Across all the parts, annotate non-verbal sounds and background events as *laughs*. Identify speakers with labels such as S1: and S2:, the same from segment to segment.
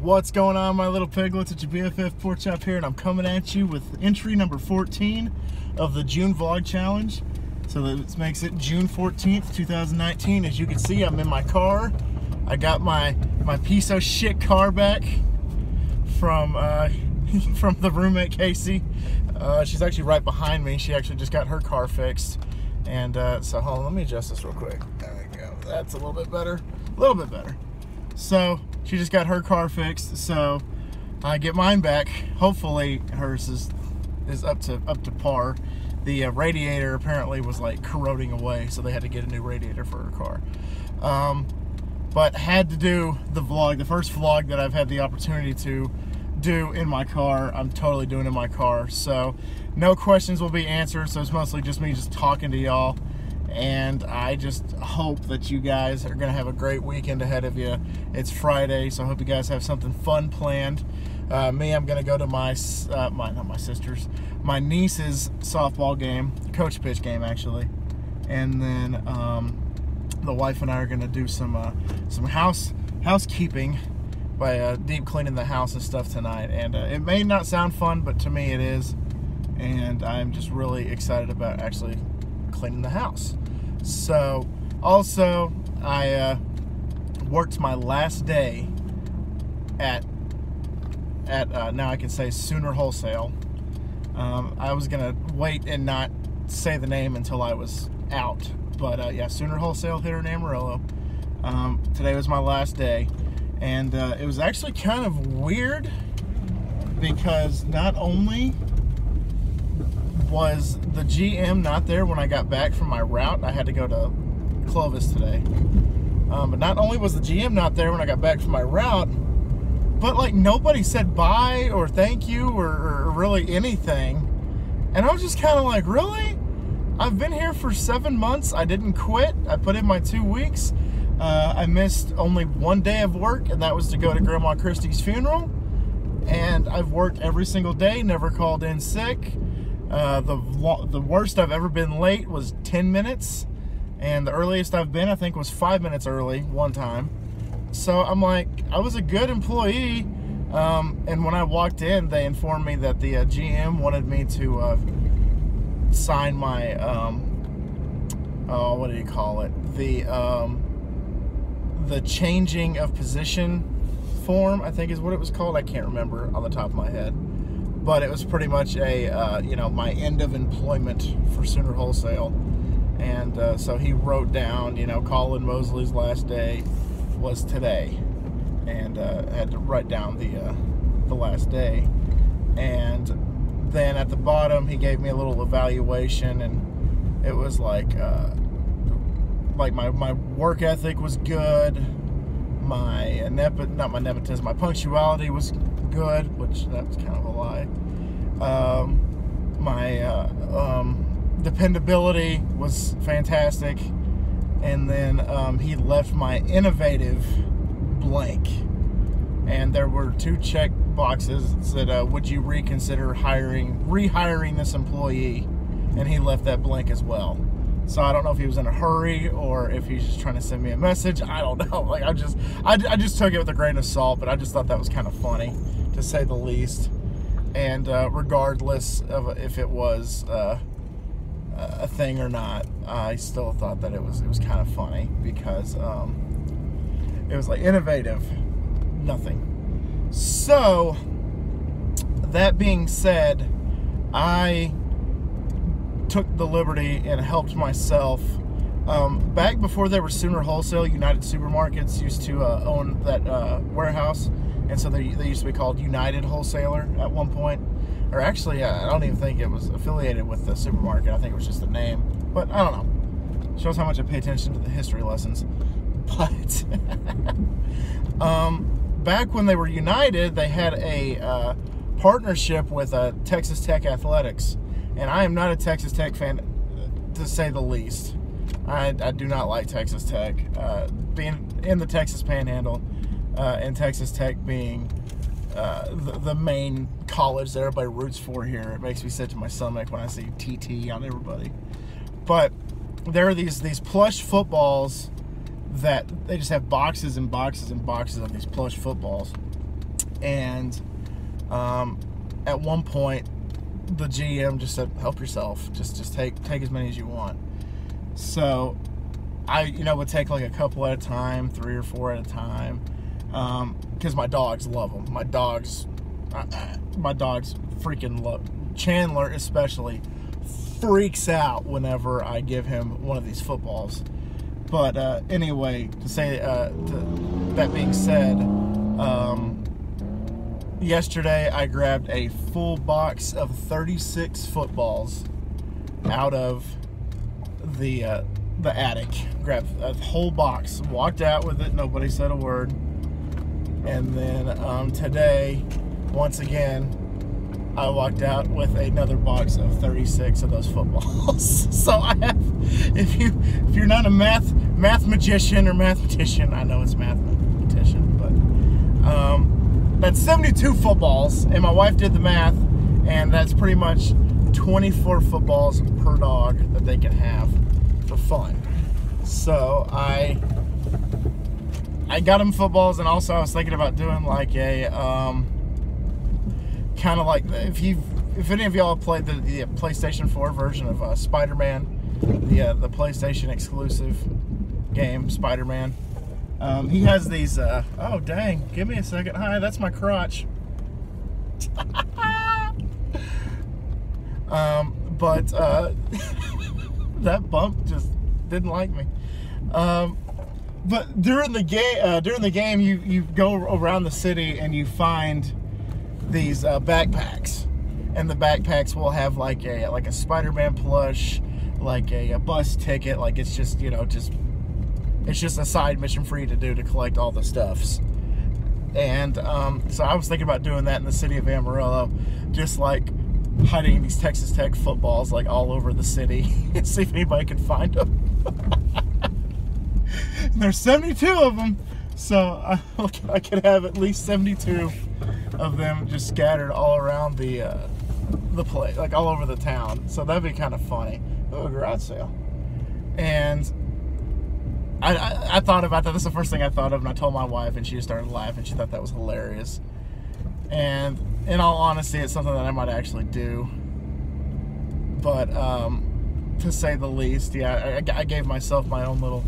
S1: What's going on, my little piglets? It's your BFF Pork Chop here, and I'm coming at you with entry number 14 of the June Vlog Challenge. So this makes it June 14th, 2019. As you can see, I'm in my car. I got my my piece of shit car back from uh, *laughs* from the roommate Casey. Uh, she's actually right behind me. She actually just got her car fixed. And uh, so hold on, let me adjust this real quick. There we go. That's a little bit better. A little bit better. So she just got her car fixed. So I get mine back. Hopefully hers is is up to up to par. The uh, radiator apparently was like corroding away, so they had to get a new radiator for her car. Um, but had to do the vlog, the first vlog that I've had the opportunity to do in my car. I'm totally doing in my car. So no questions will be answered. So it's mostly just me just talking to y'all. And I just hope that you guys are going to have a great weekend ahead of you. It's Friday, so I hope you guys have something fun planned. Uh, me, I'm going to go to my, uh, my, not my sister's, my niece's softball game, coach pitch game actually. And then um, the wife and I are going to do some, uh, some house housekeeping by uh, deep cleaning the house and stuff tonight. And uh, it may not sound fun, but to me it is. And I'm just really excited about actually cleaning the house. So, also, I uh, worked my last day at at uh, now I can say Sooner Wholesale. Um, I was gonna wait and not say the name until I was out, but uh, yeah, Sooner Wholesale here in Amarillo. Um, today was my last day and uh, it was actually kind of weird because not only was the GM not there when I got back from my route, I had to go to Clovis today. Um, but not only was the GM not there when I got back from my route, but like nobody said bye or thank you or, or really anything. And I was just kind of like, really? I've been here for seven months. I didn't quit. I put in my two weeks. Uh, I missed only one day of work, and that was to go to Grandma Christie's funeral. And I've worked every single day, never called in sick. Uh, the the worst I've ever been late was 10 minutes, and the earliest I've been, I think, was five minutes early one time. So I'm like, I was a good employee. Um, and when I walked in, they informed me that the uh, GM wanted me to uh, sign my, um, oh, what do you call it? The um, the changing of position form, I think is what it was called. I can't remember on the top of my head. But it was pretty much a, uh, you know, my end of employment for Sooner Wholesale. And uh, so he wrote down, you know, Kollin Mosley's last day was today. And uh, had to write down the, uh, the last day. And then at the bottom, he gave me a little evaluation. And it was like, uh, like my, my work ethic was good. My nep- not my nepotism, my punctuality was good, which that's kind of a lie. Um, my uh, um, dependability was fantastic, and then um, he left my innovative blank, and there were two check boxes that said, uh, "Would you reconsider hiring rehiring this employee?" And he left that blank as well. So I don't know if he was in a hurry or if he's just trying to send me a message. I don't *laughs* know. Like I just, I, I just took it with a grain of salt, but I just thought that was kind of funny, to say the least. And uh, regardless of if it was uh, a thing or not, I still thought that it was it was kind of funny because um, it was like innovative, nothing. So that being said, I took the liberty and helped myself. Um, back before there were Sooner Wholesale, United Supermarkets used to uh, own that uh, warehouse, and so they, they used to be called United Wholesaler at one point. Or actually, I don't even think it was affiliated with the supermarket. I think it was just the name. But I don't know. Shows how much I pay attention to the history lessons. *laughs* But *laughs* um, back when they were United, they had a uh, partnership with uh, Texas Tech Athletics and I am not a Texas Tech fan, to say the least. I, I do not like Texas Tech. Uh, being in the Texas Panhandle, uh, and Texas Tech being uh, the, the, main college that everybody roots for here, it makes me sick to my stomach when I see TT on everybody. But there are these these plush footballs that they just have boxes and boxes and boxes of these plush footballs. and um, at one point the GM just said, "Help yourself. Just just take take as many as you want." So I you know would take like a couple at a time, three or four at a time, because um, my dogs love them. My dogs, my dogs freaking love Chandler especially freaks out whenever I give him one of these footballs. But uh, anyway, to say uh, to, that being said, um, yesterday I grabbed a full box of 36 footballs out of the uh, the attic. Grabbed a whole box, walked out with it. Nobody said a word. And then um, today, once again, I walked out with another box of 36 of those footballs. *laughs* so I have, if you if you're not a math math magician or mathematician, I know it's mathematician, but um, that's 72 footballs, and my wife did the math, and that's pretty much 24 footballs per dog that they can have for fun. So I I got him footballs, and also I was thinking about doing like a um, kind of like if you if any of y'all played the, the PlayStation 4 version of uh, Spider-Man, the uh, the PlayStation exclusive game Spider-Man. Um, he has these. Uh, oh dang! Give me a second. Hi, that's my crotch. *laughs* um, but uh, *laughs* that bump just didn't like me. Um, but during the game, uh, during the game, you you go around the city and you find these uh, backpacks, and the backpacks will have like a like a Spider-Man plush, like a, a bus ticket. Like it's just you know just it's just a side mission for you to do to collect all the stuffs. And um, so I was thinking about doing that in the city of Amarillo, just like hiding these Texas Tech footballs like all over the city *laughs* and see if anybody can find them. *laughs* *laughs* There's 72 of them, so I, I could have at least 72 of them just scattered all around the uh, the place, like all over the town. So that'd be kind of funny. Oh, garage sale. And I, I, I, thought about that. That's the first thing I thought of, and I told my wife, and she just started laughing. She thought that was hilarious. And in all honesty, it's something that I might actually do. But um, to say the least, yeah, I, I gave myself my own little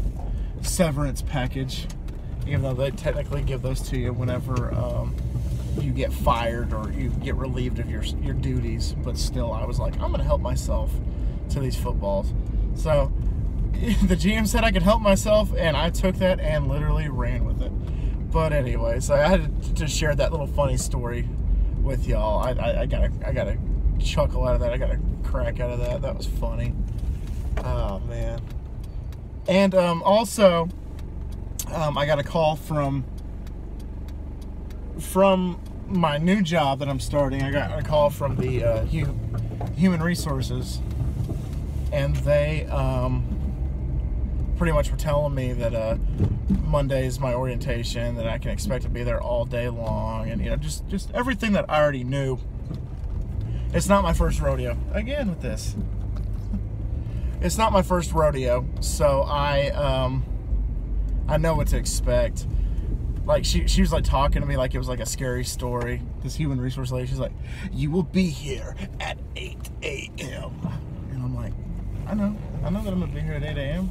S1: severance package, even though they technically give those to you whenever. Um, you get fired or you get relieved of your your duties. But still, I was like, I'm gonna help myself to these footballs. So *laughs* the GM said I could help myself, and I took that and literally ran with it. But anyway, so I had to share that little funny story with y'all. I, I, I got I got a chuckle out of that. I got a crack out of that. That was funny. Oh man. And um, also, um, I got a call from from my new job that I'm starting, I got a call from the uh, human resources, and they um, pretty much were telling me that uh, Monday is my orientation, that I can expect to be there all day long, and you know, just just everything that I already knew. It's not my first rodeo. Again with this, it's not my first rodeo, so I um, I know what to expect like she she was like talking to me like it was like a scary story. This human resource lady, she's like, "You will be here at 8 a.m." And I'm like, "I know, I know that I'm gonna be here at 8 a.m.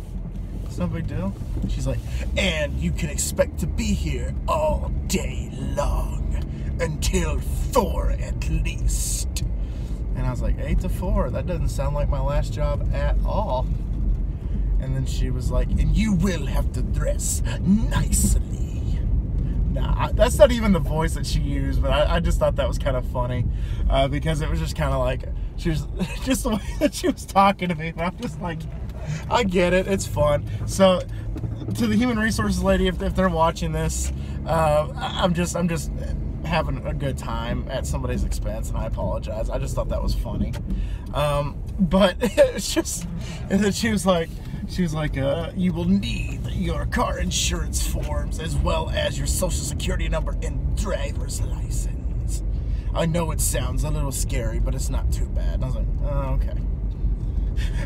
S1: It's no big deal." She's like, "And you can expect to be here all day long until four at least." And I was like, eight to four. That doesn't sound like my last job at all. And then she was like, and you will have to dress nicely Nah, that's not even the voice that she used, but I, I just thought that was kind of funny uh, because it was just kind of like she was *laughs* just the way that she was talking to me. And I'm just like, I get it, it's fun. So, to the human resources lady, if, if they're watching this, uh, I'm just I'm just having a good time at somebody's expense, and I apologize. I just thought that was funny. Um, but *laughs* it's just, and then she was like she was like, uh, you will need your car insurance forms as well as your social security number and driver's license. I know it sounds a little scary, but it's not too bad. And I was like, oh, okay. *laughs*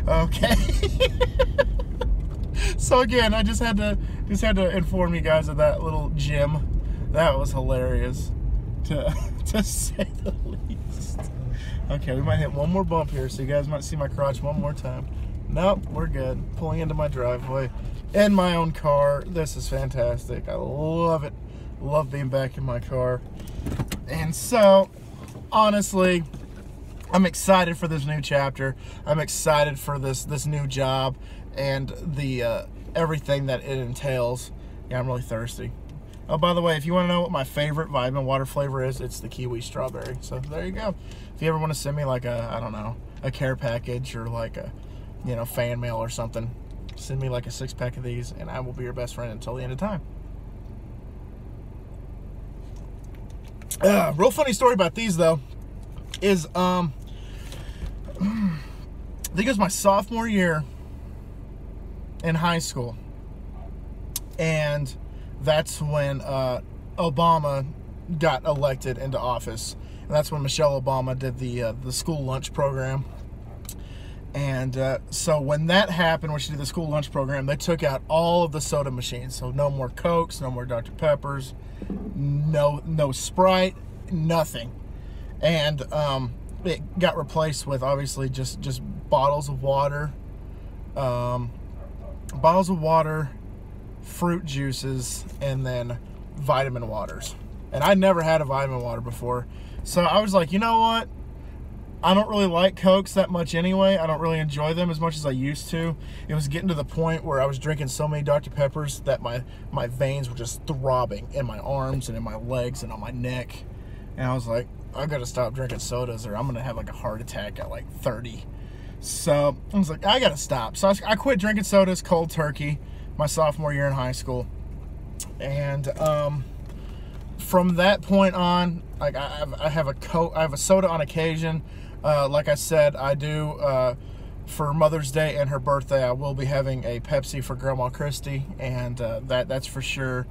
S1: Okay. *laughs* so again, I just had to just had to inform you guys of that little gem. That was hilarious. To *laughs* to say the least. Okay, we might hit one more bump here, so you guys might see my crotch one more time. Nope, we're good. Pulling into my driveway in my own car. This is fantastic. I love it. Love being back in my car. And so, honestly, I'm excited for this new chapter. I'm excited for this this new job and the uh, everything that it entails. Yeah, I'm really thirsty. Oh, by the way, if you want to know what my favorite vitamin water flavor is, it's the kiwi strawberry. So there you go. If you ever want to send me like a, I don't know, a care package or like a, you know, fan mail or something, send me like a six pack of these and I will be your best friend until the end of time. Uh, real funny story about these though is um I think it was my sophomore year in high school. And that's when uh, Obama got elected into office. And that's when Michelle Obama did the uh, the school lunch program. And uh, so when that happened, when she did the school lunch program, they took out all of the soda machines. So no more Cokes, no more Dr. Peppers, no no Sprite, nothing. And um, it got replaced with obviously just just bottles of water, um, bottles of water, fruit juices, and then vitamin waters. And I never had a vitamin water before, so I was like, you know what? I don't really like Cokes that much anyway. I don't really enjoy them as much as I used to. It was getting to the point where I was drinking so many Dr. Peppers that my, my veins were just throbbing in my arms and in my legs and on my neck. And I was like, I gotta stop drinking sodas or I'm gonna have like a heart attack at like 30. So I was like, I gotta stop. So I, I quit drinking sodas cold turkey my sophomore year in high school. And um, from that point on, like I have, I have a coat, I have a soda on occasion. Uh, like I said, I do uh, for Mother's Day and her birthday. I will be having a Pepsi for Grandma Christie, and uh, that that's for sure.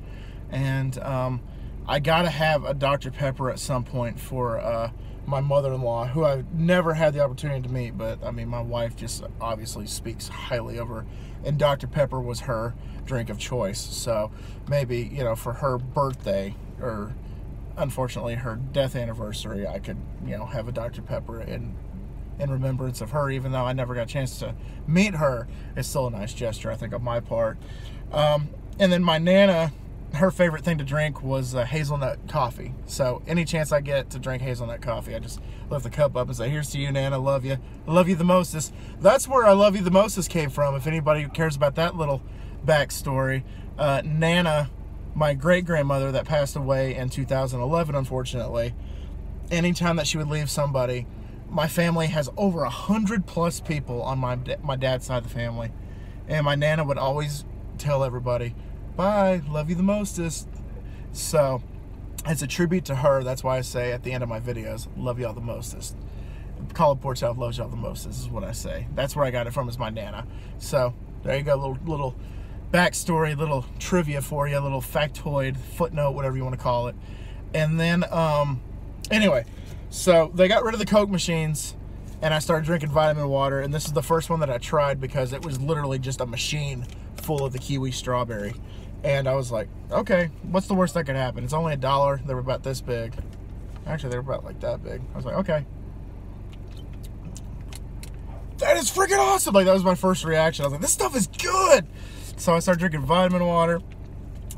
S1: And um, I gotta have a Dr. Pepper at some point for uh, my mother-in-law, who I've never had the opportunity to meet, but I mean, my wife just obviously speaks highly of her, and Dr. Pepper was her drink of choice. So maybe you know, for her birthday or unfortunately her death anniversary, I could you know have a Dr. Pepper in in remembrance of her, even though I never got a chance to meet her. It's still a nice gesture, I think, on my part. Um, and then my nana her favorite thing to drink was uh, hazelnut coffee. So any chance I get to drink hazelnut coffee, I just lift the cup up and say, "Here's to you, Nan. I love you. I love you the mostest." That's where "I love you the mostest" came from. If anybody cares about that little backstory, uh, Nana, my great grandmother that passed away in 2011, unfortunately. Anytime that she would leave somebody, my family has over a hundred plus people on my my dad's side of the family, and my nana would always tell everybody bye, love you the mostest. So it's a tribute to her. That's why I say at the end of my videos, love y'all the mostest. Kollin Pork Chop loves y'all the mostest is what I say. That's where I got it from is my Nana. So there you go, little little backstory, little trivia for you, a little factoid, footnote, whatever you want to call it. And then, um, anyway, so they got rid of the Coke machines and I started drinking vitamin water. And this is the first one that I tried because it was literally just a machine full of the kiwi strawberry. And I was like, okay, what's the worst that could happen? It's only a dollar. They were about this big. Actually, they were about like that big. I was like, okay. That is freaking awesome. Like, that was my first reaction. I was like, this stuff is good. So I started drinking vitamin water.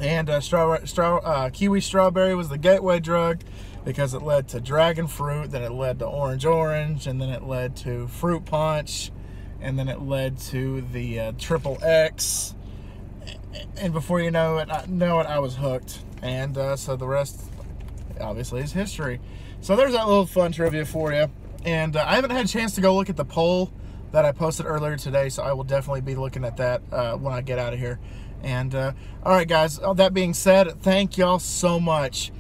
S1: And uh, straw, straw, uh, kiwi strawberry was the gateway drug because it led to dragon fruit, then it led to orange orange, and then it led to fruit punch, and then it led to the uh, triple X and before you know it, I know it, I was hooked. And uh, so the rest, obviously, is history. So there's that little fun trivia for you. And uh, I haven't had a chance to go look at the poll that I posted earlier today, so I will definitely be looking at that uh, when I get out of here. And uh, all right, guys. That being said, thank y'all so much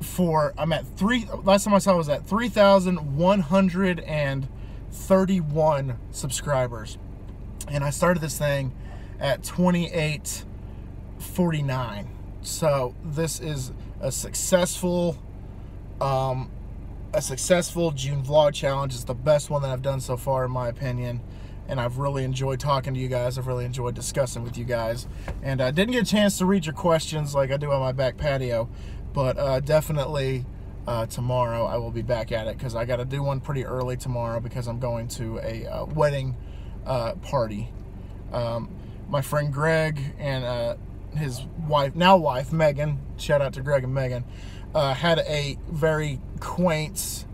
S1: for. I'm at three. Last time I saw was at three thousand one hundred and thirty-one subscribers, and I started this thing at 28.49. So this is a successful um, a successful June vlog challenge. It's the best one that I've done so far in my opinion. And I've really enjoyed talking to you guys. I've really enjoyed discussing with you guys. And I didn't get a chance to read your questions like I do on my back patio. But uh, definitely uh, tomorrow I will be back at it because I got to do one pretty early tomorrow because I'm going to a uh, wedding uh, party. Um, my friend Greg and uh, his wife, now wife Megan, shout out to Greg and Megan, uh, had a very quaint,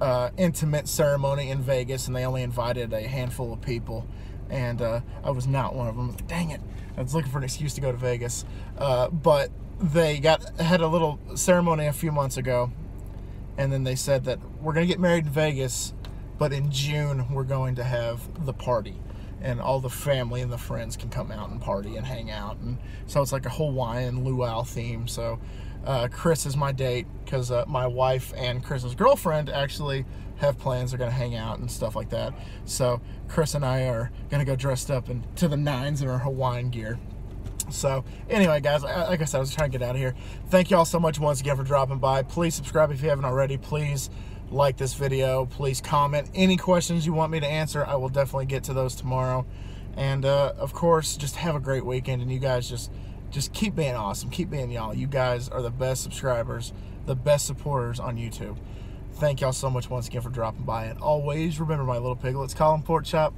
S1: uh, intimate ceremony in Vegas, and they only invited a handful of people, and I was not one of them. Dang it! I was looking for an excuse to go to Vegas, but they got had a little ceremony a few months ago and then they said that we're going to get married in Vegas, but in June we're going to have the party, and all the family and the friends can come out and party and hang out, and so it's like a Hawaiian luau theme. So uh, Chris is my date because uh, my wife and Chris's girlfriend actually have plans. They're going to hang out and stuff like that. So Chris and I are going to go dressed up and to the nines in our Hawaiian gear. So, anyway, guys, like I said, I was trying to get out of here. Thank you all so much once again for dropping by. Please subscribe if you haven't already. Please like this video. Please comment. Any questions you want me to answer, I will definitely get to those tomorrow. And, uh, of course, just have a great weekend. And you guys just, just keep being awesome. Keep being y'all. You guys are the best subscribers, the best supporters on YouTube. Thank y'all so much once again for dropping by. And always remember, my little piglets, Kollin Pork Chop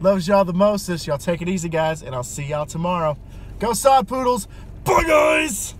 S1: loves y'all the mostest. Y'all take it easy, guys. And I'll see y'all tomorrow. Go Sod Poodles. Bye, guys.